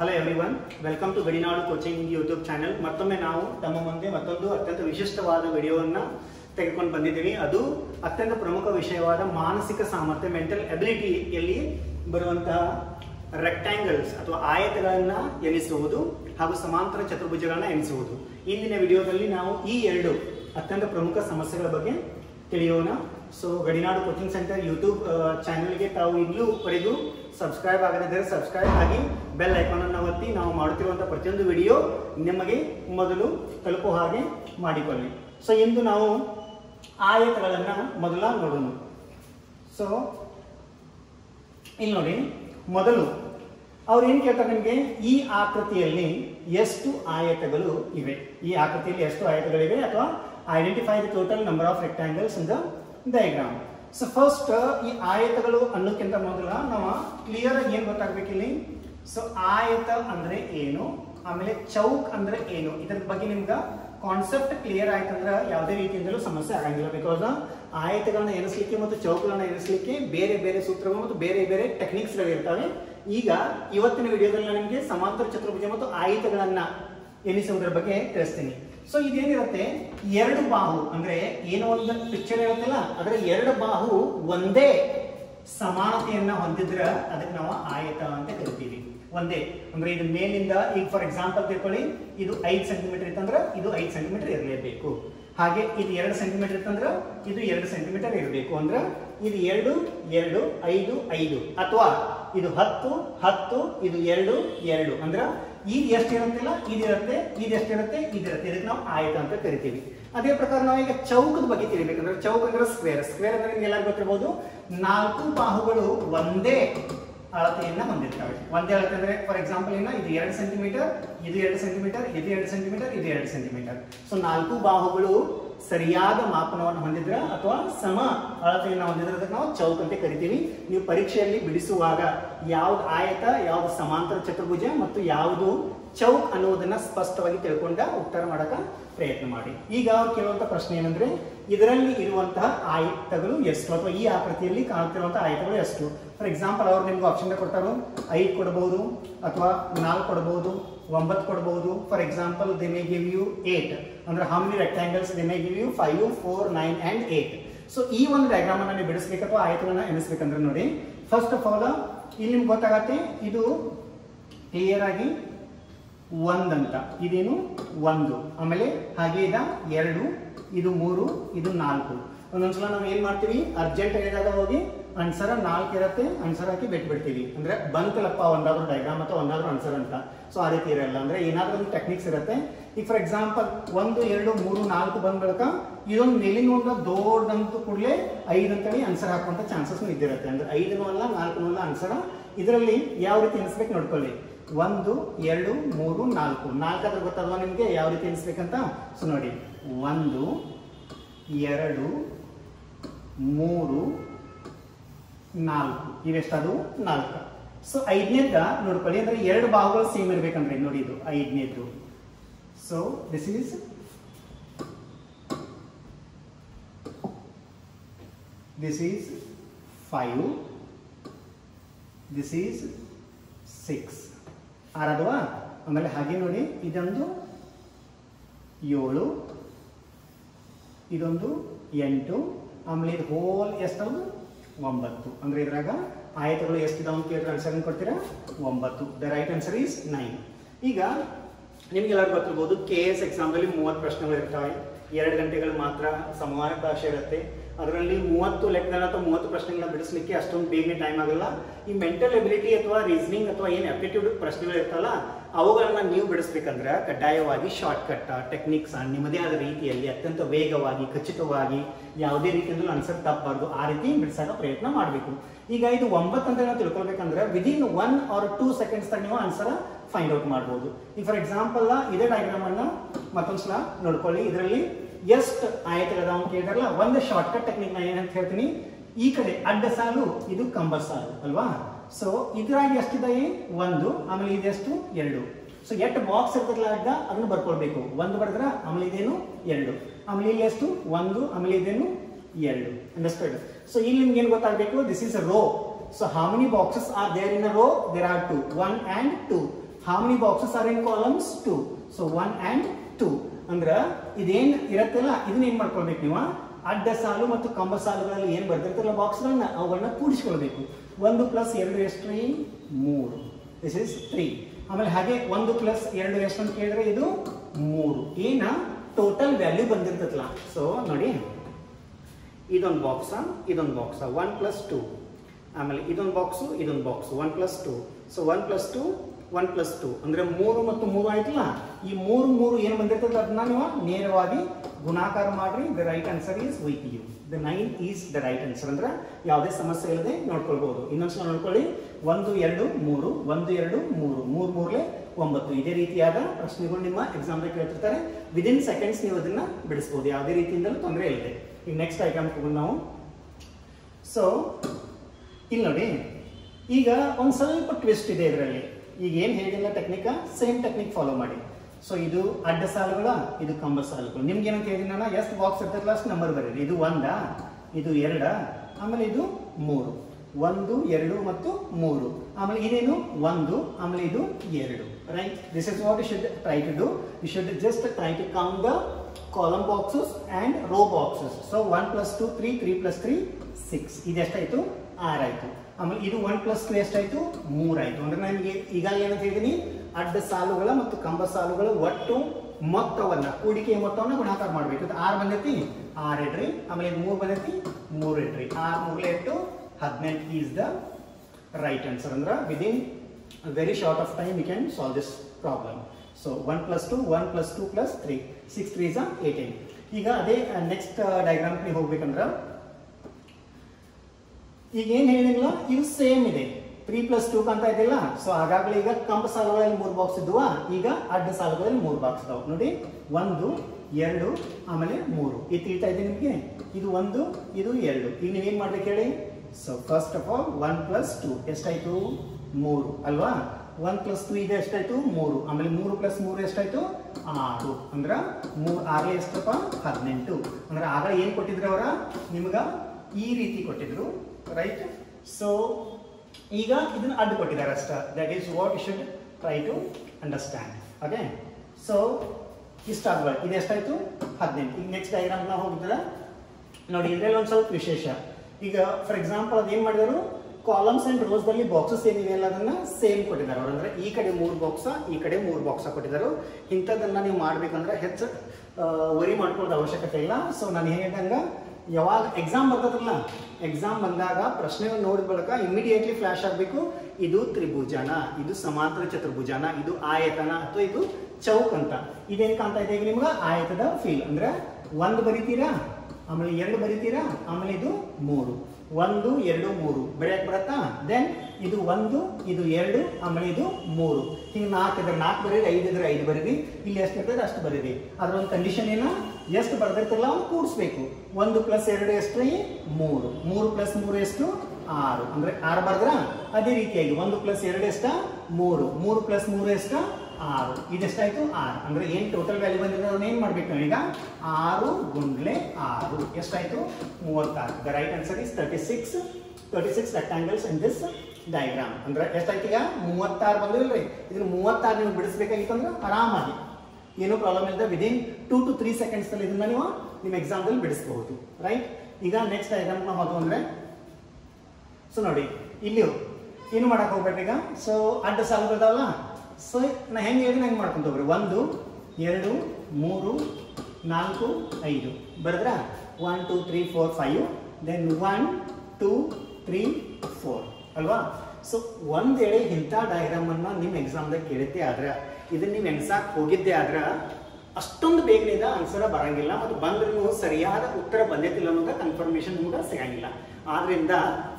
Hello everyone welcome to Gadinadu coaching YouTube channel ಮತ್ತೊಮ್ಮೆ ನಾವು ತಮ್ಮ ಮುಂದೆ ಮತ್ತೊಂದು ಅತ್ಯಂತ ವಿಶಿಷ್ಟವಾದ ವಿಡಿಯೋವನ್ನು ತೆಗೆದುಕೊಂಡು ಬಂದಿದ್ದೀವಿ. ಅದು ಅತ್ಯಂತ ಪ್ರಮುಖ ವಿಷಯವಾದ ಮಾನಸಿಕ ಸಾಮರ್ಥ್ಯ ಮೆಂಟಲ್ ಎಬಿಲಿಟಿಯಲ್ಲಿ ಬರುವಂತಹ ರೆಕ್ಟ್ಯಾಂಗಲ್ಸ್ ಅಥವಾ ಆಯತಗಳನ್ನು ಎನಿಸುವುದು ಹಾಗೂ ಸಮಾಂತರ ಚತುರ್ಭುಜಗಳನ್ನ ಎನಿಸುವುದು. ಇಂದಿನ ವಿಡಿಯೋದಲ್ಲಿ ನಾವು ಈ ಎರಡು ಅತ್ಯಂತ ಪ್ರಮುಖ ಸಮಸ್ಯೆಗಳ ಬಗ್ಗೆ ತಿಳಿಯೋಣ. So Gadinadu coaching centre YouTube ಚಾನಲ್ಗೆ ತಾವು ಇಲ್ಲಿವರೆಗೂ ಸಬ್ಸ್ಕ್ರೈಬ್ ಆಗದಿದ್ದರೆ ಸಬ್ಸ್ಕ್ರೈಬ್ ಆಗಿ ಬೆಲ್ ಐಕಾನ್ ಅನ್ನು ಒತ್ತಿ ನಾವು ಮಾಡುತ್ತಿರುವಂತಹ ಪ್ರತಿಯೊಂದು ವಿಡಿಯೋ ನಿಮಗೆ ಮೊದಲು ತಲುಪುವ ಹಾಗೆ ಮಾಡಿಕೊಳ್ಳಿ. ಸೊ ಇಂದು ನಾವು ಆಯತಗಳನ್ನ ಮೊದಲ ನೋಡೋಣ. ಸೊ ಇಲ್ಲಿ ನೋಡಿ. ಮೊದಲು ಅವ್ರು ಏನ್ ಕೇಳ್ತಾರೆ ನಿಮಗೆ? ಈ ಆಕೃತಿಯಲ್ಲಿ ಎಷ್ಟು ಆಯತಗಳು ಇವೆ? ಈ ಆಕೃತಿಯಲ್ಲಿ ಎಷ್ಟು ಆಯತಗಳಿವೆ ಅಥವಾ identify the total number of rectangles in the diagram so first ಈ ಆಯತಗಳು ಅನ್ನೋಕ್ಕಿಂತ ಮೊದಲ ನಾವು ಕ್ಲಿಯರ್ ಆಗಿ ಏನ್ ಗೊತ್ತಾಗ್ಬೇಕಿಲ್ಲಿ? ಸೊ ಆಯತ ಅಂದ್ರೆ ಏನು? ಆಮೇಲೆ ಚೌಕ್ ಅಂದ್ರೆ ಏನು? ಇದ್ರ ಬಗ್ಗೆ ನಿಮ್ಗೆ ಕಾನ್ಸೆಪ್ಟ್ ಕ್ಲಿಯರ್ ಆಯ್ತಂದ್ರೆ ಯಾವುದೇ ರೀತಿಯಿಂದಲೂ ಸಮಸ್ಯೆ ಆಗಂಗಿಲ್ಲ ಬಿಕಾಸ್ ಆಯತಗಳನ್ನ ಎನಿಸ್ಲಿಕ್ಕೆ ಮತ್ತು ಚೌಕಗಳನ್ನ ಎನಿಸ್ಲಿಕ್ಕೆ ಬೇರೆ ಬೇರೆ ಸೂತ್ರಗಳು ಮತ್ತು ಬೇರೆ ಬೇರೆ ಟೆಕ್ನಿಕ್ಸ್ ಇರ್ತವೆ. ಈಗ ಇವತ್ತಿನ ವಿಡಿಯೋದಲ್ಲಿ ನಿಮಗೆ ಸಮಾಂತರ ಚತುರ್ಭುಜ ಮತ್ತು ಆಯತಗಳನ್ನ ಎನಿಸುವುದರ ಬಗ್ಗೆ ತಿಳಿಸ್ತೀನಿ. ಸೊ ಇದೇನಿರುತ್ತೆ? ಎರಡು ಬಾಹು. ಅಂದ್ರೆ ಏನೋ ಒಂದು ಪಿಕ್ಚರ್ ಇರುತ್ತಲ್ಲ ಅದರ ಎರಡು ಬಾಹು ಒಂದೇ ಸಮಾನತೆಯನ್ನ ಹೊಂದಿದ್ರೆ ಅದಕ್ಕೆ ನಾವು ಆಯತ ಅಂತ ಕರಿತೀವಿ. ಒಂದೇ. ಅಂದ್ರೆ ಇದು ಮೇಲಿಂದ, ಈಗ ಫಾರ್ ಎಕ್ಸಾಂಪಲ್ ತಿಳ್ಕೊಳ್ಳಿ, ಇದು ಐದು ಸೆಂಟಿಮೀಟರ್ ಇತ್ತಂದ್ರೆ ಇದು ಐದು ಸೆಂಟಿಮೀಟರ್ ಇರಲೇಬೇಕು. ಹಾಗೆ ಇದು ಎರಡು ಸೆಂಟಿಮೀಟರ್ ಇತ್ತಂದ್ರೆ ಇದು ಎರಡು ಸೆಂಟಿಮೀಟರ್ ಇರಬೇಕು. ಅಂದ್ರೆ ಇದು ಎರಡು ಎರಡು, ಐದು ಐದು. ಅಥವಾ ಇದು ಹತ್ತು ಹತ್ತು, ಇದು ಎರಡು ಎರಡು. ಅಂದ್ರೆ ಇದು ಎಷ್ಟು ಇರುತ್ತಿಲ್ಲ ಇದಿರುತ್ತೆ ಇದು ಎಷ್ಟಿರುತ್ತೆ ಇದಿರುತ್ತೆ ಇದಕ್ಕೆ ನಾವು ಆಯತ ಅಂತ ಕರಿತೀವಿ. ಅದೇ ಪ್ರಕಾರ ನಾವು ಈಗ ಚೌಕದ ಬಗ್ಗೆ ತಿಳಿಬೇಕಂದ್ರೆ ಚೌಕ್ ಅಂದ್ರೆ ಸ್ಕ್ವೇರ್ ಸ್ಕ್ವೇರ್ ಅಂದ್ರೆ ನಿಮ್ಗೆ ಎಲ್ಲರಿಗೂ ಗೊತ್ತಿರಬಹುದು ನಾಲ್ಕು ಬಾಹುಗಳು ಒಂದೇ ಅಳತೆಯನ್ನ ಹೊಂದಿರ್ತವೆ. ಒಂದೇ ಅಳತೆ ಅಂದ್ರೆ ಫಾರ್ ಎಕ್ಸಾಂಪಲ್ ಏನ ಇದು ಎರಡು ಸೆಂಟಿಮೀಟರ್ ಇದು ಎರಡು ಸೆಂಟಿಮೀಟರ್ ಇದು ಎರಡು ಸೆಂಟಿಮೀಟರ್ ಇದು ಎರಡು ಸೆಂಟಿಮೀಟರ್ ಸೊ ನಾಲ್ಕು ಬಾಹುಗಳು ಸರಿಯಾದ ಮಾಪನವನ್ನು ಹೊಂದಿದ್ರ ಅಥವಾ ಸಮ ಅಳತೆಯನ್ನು ಹೊಂದಿದ್ರೆ ಅದಕ್ಕೆ ನಾವು ಚೌಕ್ ಅಂತ ಕರಿತೀವಿ. ನೀವು ಪರೀಕ್ಷೆಯಲ್ಲಿ ಬಿಡಿಸುವಾಗ ಯಾವ್ದು ಆಯತ, ಯಾವ್ದು ಸಮಾಂತರ ಚತುರ್ಭುಜ ಮತ್ತು ಯಾವುದು ಚೌಕ್ ಅನ್ನುವುದನ್ನ ಸ್ಪಷ್ಟವಾಗಿ ತಿಳ್ಕೊಂಡ ಉತ್ತರ ಮಾಡಕ ಪ್ರಯತ್ನ ಮಾಡಿ. ಈಗ ಅವ್ರು ಕೇಳುವಂತ ಪ್ರಶ್ನೆ ಏನಂದ್ರೆ, ಇದರಲ್ಲಿ ಇರುವಂತಹ ಆಯತಗಳು ಎಷ್ಟು ಅಥವಾ ಈ ಆಕೃತಿಯಲ್ಲಿ ಕಾಣುತ್ತಿರುವಂತಹ ಆಯತಗಳು ಎಷ್ಟು? ಫಾರ್ ಎಕ್ಸಾಂಪಲ್ ಅವ್ರು ನಿಮ್ಗೆ ಆಪ್ಷನ್ ಕೊಡ್ತಾರೋ. ಐದು ಕೊಡಬಹುದು ಅಥವಾ ನಾಲ್ಕು ಕೊಡಬಹುದು ಒಂಬತ್ತು ಕೊಡಬಹುದು for example they may give you eight ಅಂದ್ರೆ how many rectangles they may give you five four nine and eight so ಈ ಒಂದು ಡಯಾಗ್ರಾಮ್ ಅನ್ನು ಬಿಡಿಸ್ಬೇಕು ಅಥವಾ ಆಯತಗಳನ್ನ ಎಣಿಸ್ಬೇಕಂದ್ರೆ ನೋಡಿ. ಫಸ್ಟ್ ಆಫ್ ಆಲ್ ಇಲ್ಲಿ ನಿಮ್ಗೆ ಗೊತ್ತಾಗತ್ತೆ, ಇದು ಕ್ಲಿಯರ್ ಆಗಿ ಒಂದಂತ ಇದೇನು ಒಂದು. ಆಮೇಲೆ ಹಾಗೆ ಇದ ಎರಡು, ಇದು ಮೂರು, ಇದು ನಾಲ್ಕು. ಒಂದೊಂದ್ಸಲ ನಾವು ಏನು ಮಾಡ್ತೀವಿ? ಅರ್ಜೆಂಟ್ ಏನಾದಾಗ ಹೋಗಿ ಅನ್ಸರ ನಾಲ್ಕು ಇರತ್ತೆ ಅನ್ಸರ್ ಹಾಕಿ ಬಿಟ್ಬಿಡ್ತೀವಿ ಅಂದ್ರೆ ಬಂತಲ್ಲಪ್ಪ, ಒಂದಾದ್ರೂ ಡೈಗ್ರಾಮ್ ಅಥವಾ ಒಂದಾದ್ರೂ ಅನ್ಸರ್ ಅಂತ. ಸೊ ಆ ರೀತಿ ಇರಲ್ಲ. ಅಂದ್ರೆ ಏನಾದ್ರೂ ಒಂದು ಟೆಕ್ನಿಕ್ಸ್ ಇರುತ್ತೆ. ಈಗ ಫಾರ್ ಎಕ್ಸಾಂಪಲ್ ಒಂದು, ಎರಡು, ಮೂರು, ನಾಲ್ಕು ಬಂದ ಇದೊಂದು ಮೇಲಿನ ಒಂದು ದೊಡ್ಡದಂತೂ ಕೂಡಲೇ ಐದು ಅಂತೇಳಿ ಅನ್ಸರ್ ಹಾಕುವಂತ ಚಾನ್ಸಸ್ ಇದ್ದಿರುತ್ತೆ. ಅಂದ್ರೆ ಐದನೂ ಅಲ್ಲ ನಾಲ್ಕು ಅಲ್ಲ ಅನ್ಸರ ಇದರಲ್ಲಿ ಯಾವ ರೀತಿ ಅನ್ಸ್ಬೇಕು ನೋಡ್ಕೊಳ್ಳಿ. ಒಂದು, ಎರಡು, ಮೂರು, ನಾಲ್ಕು. ನಾಲ್ಕಾದ್ರೆ ಗೊತ್ತಲ್ವಾ ನಿಮಗೆ? ಯಾವ ರೀತಿ ಅನಿಸ್ಬೇಕಂತ ಸೊ ನೋಡಿ. ಒಂದು, ಎರಡು, ಮೂರು ನಾಲ್ಕು. ಇವೆಷ್ಟದು ನಾಲ್ಕು. ಸೊ ಐದನೇದ ನೋಡ್ಕೊಳ್ಳಿ. ಅಂದ್ರೆ ಎರಡು ಭಾಗಗಳು ಸೇಮ್ ಇರ್ಬೇಕಂದ್ರೆ ನೋಡಿ ಇದು. ಐದನೇದು so this is this is five this is six ಆರದವಾ ಆಮೇಲೆ ಹಾಗೆ ನೋಡಿ. ಇದೊಂದು ಏಳು. ಇದೊಂದು ಎಂಟು. ಆಮೇಲೆ ಇದು ಹೋಲ್ ಎಷ್ಟದು ಒಂಬತ್ತು. ಅಂದ್ರೆ ಇದ್ರಾಗ ಆಯತಗಳು ಎಷ್ಟಿದಾವ ಅಂತ ಕೇಳಿದ್ರೆ ಆನ್ಸರ್ ಕೊಡ್ತೀರಾ? ಒಂಬತ್ತು. The right answer is nine ಈಗ ನಿಮ್ಗೆಲ್ಲರೂ ಗೊತ್ತಿರ್ಬೋದು ಕೆ ಎಸ್ ಎಕ್ಸಾಮ್ದಲ್ಲಿ ಮೂವತ್ತು ಪ್ರಶ್ನೆಗಳು ಇರ್ತವೆ. ಎರಡು ಗಂಟೆಗಳು ಮಾತ್ರ ಸಮಯಾವಕಾಶ ಇರುತ್ತೆ. ಅದರಲ್ಲಿ ಮೂವತ್ತು ಲೆಕ್ಕದ ಅಥವಾ ಮೂವತ್ತು ಪ್ರಶ್ನೆಗಳನ್ನ ಬಿಡಿಸ್ಲಿಕ್ಕೆ ಅಷ್ಟೊಂದು ಬೇಗನೆ ಟೈಮ್ ಆಗಲ್ಲ. ಈ ಮೆಂಟಲ್ ಎಬಿಲಿಟಿ ಅಥವಾ ರೀಸನಿಂಗ್ ಅಥವಾ ಏನು ಅಪ್ಟಿಟ್ಯೂಡ್ ಪ್ರಶ್ನೆಗಳು ಇರ್ತಲ್ಲ ಅವುಗಳನ್ನ ನೀವು ಬಿಡಿಸ್ಬೇಕಂದ್ರೆ ಕಡ್ಡಾಯವಾಗಿ ಶಾರ್ಟ್ಕಟ್ ಟೆಕ್ನಿಕ್ಸ್ ನಿಮ್ಮದೇ ಆದ ರೀತಿಯಲ್ಲಿ ಅತ್ಯಂತ ವೇಗವಾಗಿ, ಖಚಿತವಾಗಿ, ಯಾವುದೇ ರೀತಿಯಿಂದಲೂ ಅನ್ಸರ್ ತಪ್ಪಬಾರ್ದು ಆ ರೀತಿ ಬಿಡಿಸೋಕೆ ಪ್ರಯತ್ನ ಮಾಡಬೇಕು. ಈಗ ಇದು ಒಂಬತ್ತು ಅಂತ ನಾವು ತಿಳ್ಕೊಳ್ಬೇಕಂದ್ರೆ within one or two seconds ನೀವು ಆನ್ಸರ್ ಫೈಂಡ್ ಔಟ್ ಮಾಡ್ಬೋದು. ಈಗ ಫಾರ್ ಎಕ್ಸಾಂಪಲ್ ಇದೇ ಡಯಾಗ್ರಾಮ್ ಅನ್ನ ಮತ್ತೊಂದ್ಸಲ ನೋಡ್ಕೊಳ್ಳಿ. ಇದರಲ್ಲಿ ಎಷ್ಟು ಆಯತಗಳದ ಅಂತ ಕೇಳಿದಾರಲ್ಲ, ಒಂದು ಶಾರ್ಟ್ಕಟ್ ಟೆಕ್ನಿಕ್ ನಾ ಏನಂತ ಹೇಳ್ತೀನಿ. ಈ ಕಡೆ ಅಡ್ಡ ಸಾಲು, ಇದು ಕಂಬ ಸಾಲು, ಅಲ್ವಾ? ಸೊ ಇದ್ರಾಗ ಎಷ್ಟಿದೆ ಒಂದು, ಆಮೇಲೆ ಇದೆಷ್ಟು ಎರಡು. ಸೊ ಎಟ್ ಬಾಕ್ಸ್ ಇರ್ತದಲ್ಲ ಅಡ್ಡ ಅದನ್ನ ಬರ್ಕೊಳ್ಬೇಕು. ಒಂದು ಬರೆದ್ರ ಆಮೇಲೆ ಇದೇನು? ಎರಡು. ಆಮೇಲೆ ಇಲ್ಲಿ ಎಷ್ಟು? ಒಂದು, ಆಮೇಲೆ ಇದೇನು? ಎರಡು. ಅಂಡರ್ಸ್ಟುಡ್ ಸೊ ಇಲ್ಲಿ ನಿಮ್ಗೆ ಏನು ಗೊತ್ತಾಗಬೇಕು? This is row so how boxes are there in a row there are two one and two how boxes are in columns two so one and two ಅಂದ್ರ, ಇದೇನ್ ಇರತ್ತಲ್ಲ, ಇದನ್ನ ಏನು ಮಾಡ್ಕೊಳ್ಬೇಕು ನೀವು? ಅಡ್ಡ ಸಾಲು ಮತ್ತು ಕಂಬ ಸಾಲುಗಳಲ್ಲಿ ಏನ್ ಬರ್ದಿರ್ತಾರಲ್ಲ ಬಾಕ್ಸ್ಗಳನ್ನ ಅವುಗಳನ್ನ ಕೂಡಿಸ್ಕೊಳ್ಬೇಕು. ಒಂದು ಪ್ಲಸ್ ಎರಡು ಎಷ್ಟು ಈ? ಮೂರು. ದಿಸ್ ಇಸ್ ತ್ರೀ ಆಮೇಲೆ ಹಾಗೆ ಒಂದು ಪ್ಲಸ್ ಎರಡು ಎಷ್ಟು ಅಂತ ಕೇಳಿದ್ರೆ ಇದು ಮೂರು. ಏನ? Total value ಬಂದಿರ್ತದಲ್ಲ. ಸೊ ನೋಡಿ. ಇದೊಂದು ಬಾಕ್ಸ ಇದೊಂದು ಬಾಕ್ಸ ಒನ್ ಪ್ಲಸ್ ಟು ಆಮೇಲೆ ಇದೊಂದು ಬಾಕ್ಸು ಇದೊಂದು box one plus two so one plus two one plus two ಅಂದ್ರೆ ಮೂರು ಮತ್ತು ಮೂರು ಆಯ್ತಲ್ಲ? ಈ ಮೂರು ಮೂರು ಏನು ಬಂದಿರ್ತದೆ ಅದನ್ನ ನೀವು ನೇರವಾಗಿ ಗುಣಾಕಾರ ಮಾಡ್ರಿ. The right answer is with you the nine is the right answer ಅಂದ್ರೆ ಯಾವುದೇ ಸಮಸ್ಯೆ ಇಲ್ಲದೆ ನೋಡ್ಕೊಳ್ಬಹುದು ಇನ್ನೊಂದ್ಸಲ ನೋಡ್ಕೊಳ್ಳಿ. ಒಂದು, ಎರಡು, ಮೂರು. ಒಂದು, ಎರಡು, ಮೂರು. ಮೂರು, ಮೂರ್ಲೆ ಒಂಬತ್ತು. ಇದೇ ರೀತಿಯಾದ ಪ್ರಶ್ನೆಗಳು ನಿಮ್ಮ ಎಕ್ಸಾಮ್ ಕೇಳ್ತಿರ್ತಾರೆ. ವಿದಿನ್ ಸೆಕೆಂಡ್ಸ್ ನೀವು ಅದನ್ನ ಬಿಡಿಸಬಹುದು ಯಾವುದೇ ರೀತಿಯಿಂದಲೂ ತೊಂದರೆ ಇಲ್ಲದೆ ಈಗ ನೆಕ್ಸ್ಟ್ ಐಟಮ್ ತಗೊಂಡು ನಾವು. ಸೊ ಇಲ್ಲಿ ನೋಡಿ. ಈಗ ಒಂದು ಸ್ವಲ್ಪ ಟ್ವಿಸ್ಟ್ ಇದೆ ಇದರಲ್ಲಿ. ಈಗ ಏನು ಹೇಳಿಲ್ಲ ಟೆಕ್ನಿಕ ಸೇಮ್ ಟೆಕ್ನಿಕ್ ಫಾಲೋ ಮಾಡಿ. ಸೊ ಇದು ಅಡ್ಡ ಸಾಲುಗಳ, ಇದು ಕಂಬ ಸಾಲುಗಳು. ನಿಮ್ಗೆ ಏನಂತ ಹೇಳಿದ ಎಷ್ಟು ಬಾಕ್ಸ್ ಇರ್ತದಲ್ಲ ಅಷ್ಟು ನಂಬರ್ ಬರೀರಿ. ಇದು ಒಂದ, ಇದು ಎರಡ, ಆಮೇಲೆ ಇದು ಮೂರು. ಒಂದು, ಎರಡು ಮತ್ತು ಮೂರು. ಆಮೇಲೆ ಇದೇನು? ಒಂದು, ಆಮೇಲೆ ಇದು ಎರಡು. Right this is what you should try to do you should just try to count the column boxes and row boxes so one plus two three three plus three six ಇದು ಎಷ್ಟಾಯಿತು? ಆರಾಯ್ತು. ಆಮೇಲೆ ಇದು ಒನ್ ಪ್ಲಸ್ ಟು ಎಷ್ಟಾಯ್ತು? ಮೂರಾಯ್ತು. ಅಂದ್ರೆ ನನಗೆ ಈಗಾಗಲೇ ಏನಂತ ಹೇಳಿದೀನಿ? ಅಡ್ಡ ಸಾಲುಗಳ ಮತ್ತು ಕಂಬ ಸಾಲುಗಳ ಒಟ್ಟು ಮೊತ್ತವನ್ನ ಕೂಡಿಕೆಯ ಮೊತ್ತವನ್ನ ಗುಣಾಕಾರ ಮಾಡ್ಬೇಕು. ಆರ್ ಬಂದೈತಿ? ಆರ್ ಇಡ್ರಿ ಆಮೇಲೆ ಮೂರ್ ಬಂದೈತಿ? ಮೂರು ಇಡ್ರಿ ಆರ್ ಮೂರ್ಲೆ ಇಟ್ಟು ಹದಿನೆಂಟು ಈಸ್ ದ ರೈಟ್ ಆನ್ಸರ್ ಅಂದ್ರೆ within very short of time you can solve this problem so one plus two one plus two plus three six three is eighteen ಈಗ ಅದೇ ನೆಕ್ಸ್ಟ್ ಡಯಾಗ್ರಾಮ್ ನೀವು ಹೋಗ್ಬೇಕಂದ್ರೆ, ಈಗ ಏನ್ ಹೇಳಿಲ್ಲ ಇದು ಸೇಮ್ ಇದೆ. ತ್ರೀ ಪ್ಲಸ್ ಟೂ ಅಂತ ಇದೆಯಲ್ಲ? ಸೊ ಹಾಗಾಗಲೇ ಈಗ ಕಂಬ ಸಾಲುಗಳಲ್ಲಿ ಮೂರು ಬಾಕ್ಸ್ ಇದ್ದುವ ಈಗ ಅಡ್ಡ ಸಾಲುಗಳಲ್ಲಿ ಮೂರು ಬಾಕ್ಸ್ ಇದಾವೆ. ನೋಡಿ, ಒಂದು, ಎರಡು, ಆಮೇಲೆ ಮೂರು. ಇದು ತಿಳಿತಾ ಇದೆ ನಿಮಗೆ? ಇದು ಒಂದು, ಇದು ಎರಡು. ಈಗ ನೀವೇನ್ ಮಾಡ್ಬೇಕು ಹೇಳಿ? So first of all one plus two ಎಷ್ಟಾಯ್ತು? ಮೂರು. ಅಲ್ವಾ? ಒನ್ ಪ್ಲಸ್ ಟೂ ಇದೆ, ಎಷ್ಟಾಯ್ತು? ಮೂರು. ಆಮೇಲೆ ಮೂರು ಪ್ಲಸ್ ಮೂರು ಎಷ್ಟಾಯ್ತು? ಆರು. ಅಂದ್ರ ಮೂರು ಎಷ್ಟು ಎಷ್ಟಪ್ಪ? ಹದಿನೆಂಟು. ಅಂದ್ರೆ ಆಗ ಏನು ಕೊಟ್ಟಿದ್ರು ಅವರ? ನಿಮ್ಗ ಈ ರೀತಿ ಕೊಟ್ಟಿದ್ರು. ರೈಟ್ ಸೊ ಈಗ ಇದನ್ನು ಅಡ್ಡು ಕೊಟ್ಟಿದ್ದಾರೆ ಅಷ್ಟ. That is what you should try to understand okay so ಇಷ್ಟ ಆಗ್ಬಾರ್ದು ಇದು ಎಷ್ಟಾಯ್ತು? ಹದಿನೆಂಟು. ಈಗ ನೆಕ್ಸ್ಟ್ ಡೈಗ್ರಾಮ್ ನಾವು ಹೋಗಿದ್ರೆ ನೋಡಿ, ಇದ್ರಲ್ಲಿ ಒಂದು ಸ್ವಲ್ಪ ವಿಶೇಷ. ಈಗ ಫಾರ್ ಎಕ್ಸಾಂಪಲ್ ಅದೇನ್ ಮಾಡಿದರು? ಕಾಲಮ್ಸ್ ಅಂಡ್ ರೋಸ್ ದಲ್ಲಿ ಬಾಕ್ಸಸ್ ಏನಿವೆ ಅಲ್ಲ, ಅದನ್ನ ಸೇಮ್ ಕೊಟ್ಟಿದ್ದಾರೆ. ಅವ್ರು ಅಂದ್ರೆ ಈ ಕಡೆ ಮೂರು ಬಾಕ್ಸ ಈ ಕಡೆ ಮೂರು ಬಾಕ್ಸ ಕೊಟ್ಟಿದ್ದಾರೆ. ಇಂಥದ್ದನ್ನು ನೀವು ಮಾಡ್ಬೇಕಂದ್ರೆ ಹೆಚ್ಚು ವರಿ ಮಾಡ್ಕೊಳ್ಳೋದು ಅವಶ್ಯಕತೆ ಇಲ್ಲ. ಸೊ ನಾನು ಹೇಳಿದಂಗ ಯಾವಾಗ ಎಕ್ಸಾಮ್ ಬರ್ತದಲ್ಲ? ಎಕ್ಸಾಮ್ ಬಂದಾಗ ಪ್ರಶ್ನೆಗಳು ನೋಡಿದ ಬಳಿಕ ಇಮಿಡಿಯೇಟ್ಲಿ ಫ್ಲಾಶ್ ಆಗಬೇಕು. ಇದು ತ್ರಿಭುಜನ, ಇದು ಸಮಾಂತರ ಚತುರ್ಭುಜನ, ಇದು ಆಯತನ ಅಥವಾ ಇದು ಚೌಕ್ ಅಂತ. ಇದೇನು ಕಾಣ್ತಾ ಇದೆ ಈಗ ನಿಮ್ಗೆ? ಆಯತದ ಫೀಲ್ ಅಂದ್ರೆ ಒಂದು ಬರಿತೀರಾ? ಆಮೇಲೆ ಎರಡು ಬರಿತೀರಾ? ಆಮೇಲೆ ಇದು ಮೂರು. ಒಂದು, ಎರಡು, ಮೂರು. ಬೆಳೆಯಕ್ ಬರತ್ತಾ? ದೆನ್ ಇದು ಒಂದು, ಇದು ಎರಡು, ಆಮೇಲೆ ಇದು ಮೂರು. ಹಿಂಗೆ ನಾಲ್ಕು ಇದ್ರೆ ನಾಲ್ಕು ಬರೀರಿ, ಐದು ಇದ್ರೆ ಐದು ಬರೀರಿ. ಇಲ್ಲಿ ಎಷ್ಟು ಇರ್ತದೆ ಅಷ್ಟು ಬರೀರಿ. ಅದ್ರ ಒಂದು ಕಂಡೀಷನ್ ಏನು? ಎಷ್ಟು ಬರ್ದಿರ್ತಿಲ್ಲ ಅವ್ನು ಕೂಡಿಸ್ಬೇಕು. ಒಂದು ಪ್ಲಸ್ ಎರಡು ಎಷ್ಟು ಮೂರು. ಮೂರು ಪ್ಲಸ್ ಮೂರು ಎಷ್ಟು? ಆರು. ಅಂದ್ರೆ ಆರು ಬರ್ದ್ರ ಅದೇ ರೀತಿಯಾಗಿ ಒಂದು ಪ್ಲಸ್ ಎರಡು ಎಷ್ಟ? ಮೂರು. ಮೂರು ಪ್ಲಸ್ ಮೂರು ಎಷ್ಟ? ಆರು. ಇದೆಷ್ಟಾಯ್ತು ಆರು. ಅಂದ್ರೆ ಏನ್ ಟೋಟಲ್ ವ್ಯಾಲ್ಯೂ ಬಂದಿದೆ ಅದನ್ನ ಏನ್ ಮಾಡ್ಬೇಕು ನಾವೀಗ? ಆರು ಗುಂಡ್ಲೆ ಆರು. ಎಷ್ಟಾಯ್ತು? ಮೂವತ್ತಾರು. The right answer is thirty six thirty six rectangles in this diagram ಅಂದ್ರೆ ಎಷ್ಟಾಯ್ತು ಈಗ? ಮೂವತ್ತಾರು ಬಂದಿಲ್ರಿ ಇದನ್ನ ಮೂವತ್ತಾರು ನೀವು ಬಿಡಿಸ್ಬೇಕಾಗಿತ್ತು ಅಂದ್ರೆ ಆರಾಮಾಗಿ. ಏನೂ ಪ್ರಾಬ್ಲಮ್ ಇಲ್ಲದೆ within two to three seconds ಅಲ್ಲಿ ಇದನ್ನ ನೀವು ನಿಮ್ಮ ಎಕ್ಸಾಮ್ದಲ್ಲಿ ಬಿಡಿಸಬಹುದು. ರೈಟ್ ಈಗ ನೆಕ್ಸ್ಟ್ ಡಯಾಗ್ರಾಮ್ ನಾವು ಹೋದ್ವು ಅಂದ್ರೆ ಸೊ ನೋಡಿ, ಇಲ್ಲಿ ಏನು ಮಾಡಕ್ ಹೋಗ್ಬೇಕೀಗ ಸೊ ಅಡ್ಡ ಸಾಲುಗಳಿದಾವಲ್ಲ ಸೊ ನಾ ಹೆಂಗೆ ಹೇಳಿ ಹೆಂಗೆ ಮಾಡ್ಕೊಂತ ಹೋಗ್ರಿ? ಒಂದು, ಎರಡು, ಮೂರು, ನಾಲ್ಕು, ಐದು. ಬರೆದ್ರ? One two three four five then one two three four ಅಲ್ವಾ? ಸೊ ಒಂದ್ ವೇಳೆ ಇಂಥ ಡಯಾಗ್ರಾಮ್ ಅನ್ನ ನಿಮ್ಮ ಎಕ್ಸಾಮ್ದಾಗ ಕೇಳಿದ್ದೆ ಆದ್ರೆ ಇದನ್ನ ನೀವು ಎಣ್ಸಾಕ್ ಹೋಗಿದ್ದೆ ಆದ್ರೆ, ಅಷ್ಟೊಂದು ಬೇಗನಿಂದ ಆನ್ಸರ್ ಬರಂಗಿಲ್ಲ ಮತ್ತು ಬಂದ್ರೂ ಸರಿಯಾದ ಉತ್ತರ ಬಂದಿಲ್ಲ ಅನ್ನೋದ ಕನ್ಫರ್ಮೇಶನ್ ಕೂಡ ಸಿಗಂಗಿಲ್ಲ. ಆದ್ರಿಂದ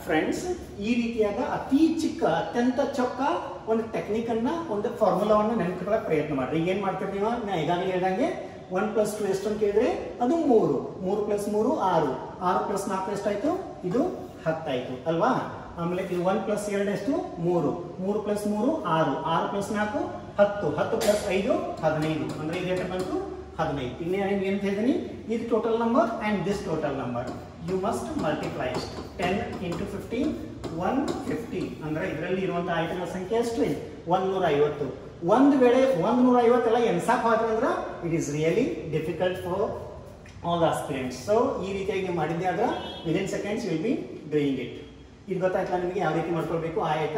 ಫ್ರೆಂಡ್ಸ್ ಈ ರೀತಿಯಾದ ಅತಿ ಚಿಕ್ಕ, ಅತ್ಯಂತ ಚೊಕ್ಕ ಒಂದು ಟೆಕ್ನಿಕ್ ಅನ್ನ, ಒಂದು ಫಾರ್ಮುಲಾವನ್ನ ನೆನಪಿಕೊಳ್ಳೋಕೆ ಪ್ರಯತ್ನ ಮಾಡ್ರಿ. ಏನ್ ಮಾಡ್ತಿರ್ತೀವ ನಾ ಈಗಾಗಲೇ ಹೇಳ್ದಂಗೆ ಒನ್ ಪ್ಲಸ್ ಟು ಎಷ್ಟು ಅಂತ ಕೇಳಿದ್ರೆ ಅದು ಮೂರು. ಮೂರು ಪ್ಲಸ್ ಮೂರು ಆರು. ಆರು ಪ್ಲಸ್ ನಾಲ್ಕು ಎಷ್ಟಾಯ್ತು? ಇದು ಹತ್ತಾಯ್ತು. ಅಲ್ವಾ? ಆಮೇಲೆ ಇದು ಒನ್ ಪ್ಲಸ್ ಎರಡು ಎಷ್ಟು? ಮೂರು. ಮೂರು ಪ್ಲಸ್ ಮೂರು, ಆರು. ಆರು ಪ್ಲಸ್ ನಾಲ್ಕು, ಹತ್ತು. ಹತ್ತು ಪ್ಲಸ್ ಐದು, ಹದಿನೈದು. ಅಂದ್ರೆ ಇದು ಎಷ್ಟು ಬಂತು? ಹದಿನೈದು. ಇನ್ನೇ ನಾನು ನಿಮ್ಗೆ ಏನು ಹೇಳ್ತೀನಿ? ಇದು total number and this total number you must multiply ten into fifteen one fifty ಅಂದ್ರೆ ಇದರಲ್ಲಿ ಇರುವಂತಹ ಆಯ್ಕೆಗಳ ಸಂಖ್ಯೆ ಎಷ್ಟು? ಒನ್ನೂರ ಐವತ್ತು ಒಂದು ವೇಳೆ ಒಂದು ನೂರ ಐವತ್ತೆಲ್ಲ ಎನ್ಸಾಕ್ ಹೋದ್ರೆ ಅಂದ್ರೆ it is really difficult for all aspirants so ಈ ರೀತಿಯಾಗಿ ಮಾಡಿದ್ದೆ ಆದ್ರೆ within seconds will be doing it ಇದು ಗೊತ್ತಾಯ್ತಲ್ಲ ನಿಮಗೆ? ಯಾವ ರೀತಿ ಮಾಡ್ಕೊಳ್ಬೇಕು? ಆಯತ?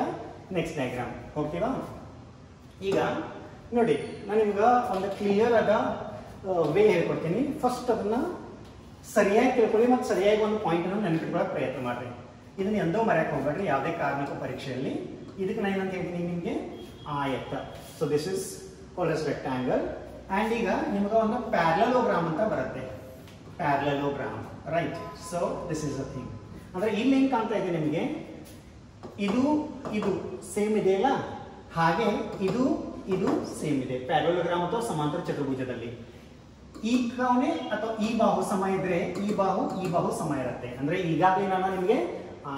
ನೆಕ್ಸ್ಟ್ ಡಯಾಗ್ರಾಮ್ ಓಕೆವಾ ಈಗ ನೋಡಿ, ನಾನು ನಿಮ್ಗೆ ಒಂದು ಕ್ಲಿಯರ್ ಆದ ವೇ ಹೇಳ್ಕೊಡ್ತೀನಿ. ಫಸ್ಟ್ ಅದನ್ನ ಸರಿಯಾಗಿ ತಿಳ್ಕೊಳ್ಳಿ ಮತ್ತು ಸರಿಯಾಗಿ ಒಂದು ಪಾಯಿಂಟ್ ಅನ್ನು ನೆನಪಿಟ್ಕೊಳ್ಳೋಕೆ ಪ್ರಯತ್ನ ಮಾಡ್ರಿ. ಇದನ್ನ ಎಂದೋ ಮರೆಯಕ್ಕೆ ಹೋಗ್ಬೇಡ್ರಿ, ಯಾವುದೇ ಕಾರಣಕ್ಕೂ ಪರೀಕ್ಷೆಯಲ್ಲಿ. ಇದಕ್ಕೆ ನಾನು ಏನಂತ ಹೇಳ್ತೀನಿ ನಿಮಗೆ? ಆಯತ್ತ. So this is ಕೋಲಸ್ rectangle and ಈಗ ನಿಮ್ಗೆ ಒಂದು ಪ್ಯಾರಲೋಗ್ರಾಮ್ ಅಂತ ಬರುತ್ತೆ. Parallelogram right so this is a thing ಅಂದ್ರೆ ಇಲ್ಲಿ ಹೆಂಗ್ ಕಾಣ್ತಾ ಇದೆ ನಿಮಗೆ? ಇದು ಇದು ಸೇಮ್ ಇದೆ ಅಲ್ಲ? ಹಾಗೆ ಇದು ಇದು ಸೇಮ್ ಇದೆ. ಪ್ಯಾರೋಲೋಗ್ರಾಮ್ ಅಥವಾ ಸಮಾಂತರ ಚತುರ್ಭುಜದಲ್ಲಿ. ಈ ಕವನೆ ಅಥವಾ ಈ ಬಾಹು ಸಮ ಇದ್ರೆ ಈ ಬಾಹು ಈ ಬಾಹು ಸಮ ಇರುತ್ತೆ. ಅಂದ್ರೆ ಈಗಾಗಲೇ ನಾನು ನಿಮಗೆ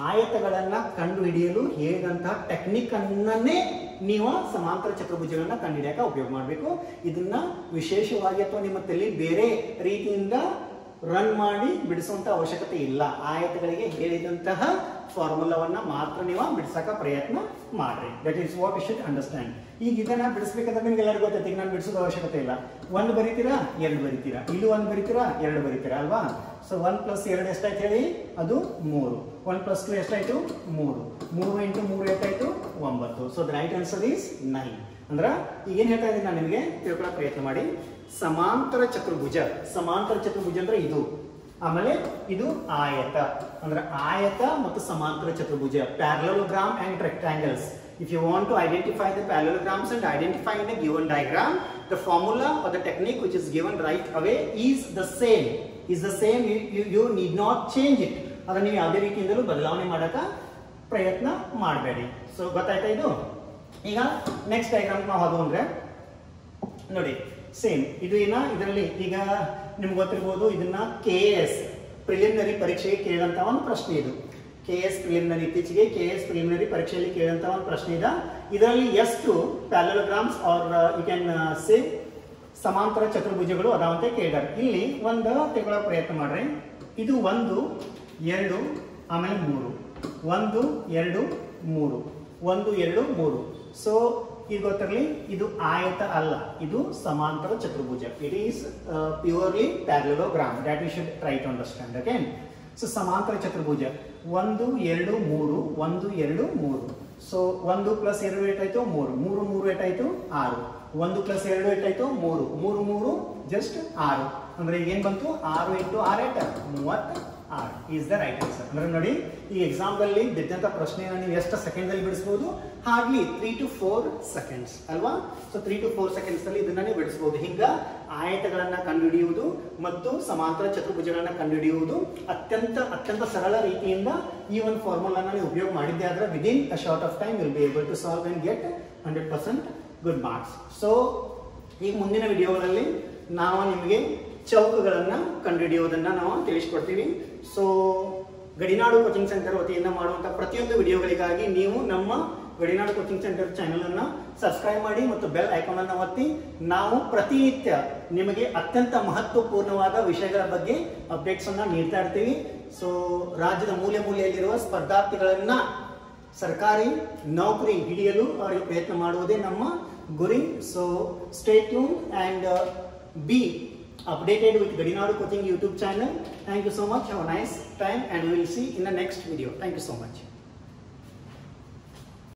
ಆಯತಗಳನ್ನ ಕಂಡು ಹಿಡಿಯಲು ಹೇಳಿದಂತಹ ಟೆಕ್ನಿಕ್ ಅನ್ನನ್ನೇ ನೀವು ಸಮಾಂತರ ಚತುರ್ಭುಜಗಳನ್ನ ಹಿಡಿಯಕ ಉಪಯೋಗ ಮಾಡಬೇಕು. ಇದನ್ನ ವಿಶೇಷವಾಗಿ ಅಥವಾ ನಿಮ್ಮ ತಲೆ ಬೇರೆ ರೀತಿಯಿಂದ ರನ್ ಮಾಡಿ ಬಿಡಿಸುವಂತ ಅವಶ್ಯಕತೆ ಇಲ್ಲ. ಆಯತಗಳಿಗೆ ಹೇಳಿದಂತಹ ಫಾರ್ಮುಲಾವನ್ನ ಮಾತ್ರ ನೀವು ಬಿಡಿಸಕ ಪ್ರಯತ್ನ ಮಾಡ್ರಿ. That is what you should understand ಈಗ ಇದನ್ನ ಬಿಡಿಸ್ಬೇಕಾದ್ರೆ ನಿಮ್ಗೆ ಎಲ್ಲರಿಗೂ ಗೊತ್ತೈತಿ ಈಗ ನಾನು ಬಿಡಿಸೋದು ಅವಶ್ಯಕತೆ ಇಲ್ಲ. ಒಂದು ಬರೀತೀರಾ? ಎರಡು ಬರೀತೀರಾ? ಇಲ್ಲೂ ಒಂದು ಬರೀತೀರಾ? ಎರಡು ಬರೀತೀರಾ ಅಲ್ವಾ? ಸೊ ಒನ್ ಪ್ಲಸ್ ಎರಡು ಎಷ್ಟಾಯ್ತು ಹೇಳಿ? ಅದು ಮೂರು. ಒನ್ ಪ್ಲಸ್ ಟು ಎಷ್ಟಾಯ್ತು? ಮೂರು. ಮೂರು ಇಂಟು ಮೂರು ಎಷ್ಟಾಯ್ತು? ಒಂಬತ್ತು. So the right answer is nine ಅಂದ್ರ ಈಗ ಏನ್ ಹೇಳ್ತಾ ಇದ್ದೀನಿ ನಾನು ನಿಮಗೆ ತಿಳ್ಕೊಳ್ಳೋ ಪ್ರಯತ್ನ ಮಾಡಿ. ಸಮಾಂತರ ಚತುರ್ಭುಜ. ಸಮಾಂತರ ಚತುರ್ಭುಜ ಅಂದ್ರೆ ಇದು. ಆಮೇಲೆ ಇದು ಆಯತ. ಅಂದ್ರೆ ಆಯತ ಮತ್ತು ಸಮಾಂತರ ಚತುರ್ಭುಜ. Parallelogram and rectangles if you want to identify the parallelograms and identify the given diagram the formula the technique which is given right away is the same is the same you need not change it ಅದ ನೀವು ಯಾವುದೇ ರೀತಿಯಿಂದಲೂ ಬದಲಾವಣೆ ಮಾಡಕ ಪ್ರಯತ್ನ ಮಾಡಬೇಡಿ. So ಗೊತ್ತಾಯ್ತಾ ಇದು? ಈಗ ನೆಕ್ಸ್ಟ್ ಡೈಗ್ರಾಮ್ ನಾವು ಹಾಗು ಅಂದ್ರೆ ನೋಡಿ. ಸೇಮ್ ಇದು ಏನ? ಇದರಲ್ಲಿ ಈಗ ನಿಮ್ಗೆ ಗೊತ್ತಿರ್ಬೋದು, ಇದನ್ನ ಕೆ ಎಸ್ ಪ್ರಿಲಿಮಿನರಿ ಪರೀಕ್ಷೆಗೆ ಕೇಳಂತ ಒಂದು ಪ್ರಶ್ನೆ ಇದು. ಕೆ ಎಸ್ ಪ್ರಿಲಿಮಿನರಿ ಇತ್ತೀಚೆಗೆ ಕೆ ಎಸ್ ಪ್ರಿಲಿಮಿನರಿ ಪರೀಕ್ಷೆಯಲ್ಲಿ ಕೇಳಂತ ಒಂದು ಪ್ರಶ್ನೆ ಇದೆ. ಇದರಲ್ಲಿ ಎಷ್ಟು parallelograms are you can say ಸಮಾಂತರ ಚತುರ್ಭುಜಗಳು ಅದಾವಂತೆ ಕೇಳಿದಾರೆ ಇಲ್ಲಿ ಒಂದು ತೆಗೊಳ್ಳೋ ಪ್ರಯತ್ನ ಮಾಡ್ರಿ. ಇದು ಒಂದು, ಎರಡು, ಆಮೇಲೆ ಮೂರು. ಒಂದು, ಎರಡು, ಮೂರು. ಒಂದು, ಎರಡು, ಮೂರು. ಸೊ ಇದು ಗೊತ್ತಿರಲಿ ಇದು ಆಯತ ಅಲ್ಲ, ಇದು ಸಮಾಂತರ ಚತುರ್ಭುಜ. It is purely parallelogram that you should try to understand okay so ಸಮಾಂತರ ಚತುರ್ಭುಜ. ಒಂದು, ಎರಡು, ಮೂರು, ಒಂದು, ಎರಡು, ಮೂರು. ಸೊ ಒಂದು ಪ್ಲಸ್ ಎರಡು ಏಟಾಯ್ತು ಮೂರು. ಮೂರು ಮೂರು ಏಟಾಯ್ತು ಆರು. ಒಂದು ಪ್ಲಸ್ ಎರಡು ಏಟಾಯ್ತು ಮೂರು. ಮೂರು ಮೂರು ಜಸ್ಟ್ ಆರು. ಅಂದ್ರೆ ಏನ್ ಬಂತು? ಆರು ಎಂಟು ಆರು ಏಟ ಮೂವತ್ತ. ಆರ್. ಈಸ್ ದ ರೈಟ್ ಆನ್ಸರ್ ಅಂದ್ರೆ ನೋಡಿ, ಈ ಎಕ್ಸಾಂಪಲ್ ಬಿದ್ದಂತ ಪ್ರಶ್ನೆಯನ್ನು ನೀವು ಎಷ್ಟು ಸೆಕೆಂಡ್ ಅಲ್ಲಿ ಬಿಡಿಸಬಹುದು hardly three to four seconds ಅಲ್ವಾ? So three to four seconds ಅಲ್ಲಿ ಇದನ್ನ ನೀವು ಬಿಡಿಸಬಹುದು ಹಿಂಗ ಆಯತಗಳನ್ನ ಕಂಡುಹಿಡಿಯುವುದು ಮತ್ತು ಸಮಾಂತರ ಚತುರ್ಭುಜಗಳನ್ನ ಕಂಡುಹಿಡಿಯುವುದು ಅತ್ಯಂತ ಅತ್ಯಂತ ಸರಳ ರೀತಿಯಿಂದ ಈ ಒಂದು ಫಾರ್ಮುಲಾನ ನೀವು ಉಪಯೋಗ ಮಾಡಿದ್ದೆ ಆದ್ರೆ within a short of time will be able to solve and get hundred percent good marks so ಈಗ ಮುಂದಿನ ವಿಡಿಯೋಗಳಲ್ಲಿ ನಾವು ನಿಮಗೆ ಚೌಕಗಳನ್ನು ಕಂಡುಹಿಡಿಯೋದನ್ನು ನಾವು ತಿಳಿಸ್ಕೊಡ್ತೀವಿ. ಸೊ ಗಡಿನಾಡು ಕೋಚಿಂಗ್ ಸೆಂಟರ್ ವತಿಯಿಂದ ಮಾಡುವಂತಹ ಪ್ರತಿಯೊಂದು ವಿಡಿಯೋಗಳಿಗಾಗಿ ನೀವು ನಮ್ಮ ಗಡಿನಾಡು ಕೋಚಿಂಗ್ ಸೆಂಟರ್ ಚಾನೆಲ್ ಅನ್ನ ಸಬ್ಸ್ಕ್ರೈಬ್ ಮಾಡಿ ಮತ್ತು ಬೆಲ್ ಐಕಾನ್ ಅನ್ನ ಒತ್ತಿ. ನಾವು ಪ್ರತಿನಿತ್ಯ ನಿಮಗೆ ಅತ್ಯಂತ ಮಹತ್ವಪೂರ್ಣವಾದ ವಿಷಯಗಳ ಬಗ್ಗೆ ಅಪ್ಡೇಟ್ಸ್ ಅನ್ನ ನೀಡ್ತಾ ಇರ್ತೀವಿ. ಸೊ ರಾಜ್ಯದ ಮೂಲೆ ಮೂಲೆಯಲ್ಲಿರುವ ಸ್ಪರ್ಧಾರ್ಥಿಗಳನ್ನ ಸರ್ಕಾರಿ ನೌಕರಿ ಹಿಡಿಯಲು ಅವರಿಗೆ ಪ್ರಯತ್ನ ಮಾಡುವುದೇ ನಮ್ಮ ಗುರಿ. So stay and be updated with Gadinadu Coaching YouTube channel. Thank you so much. Have a nice time and we will see in the next video. Thank you so much.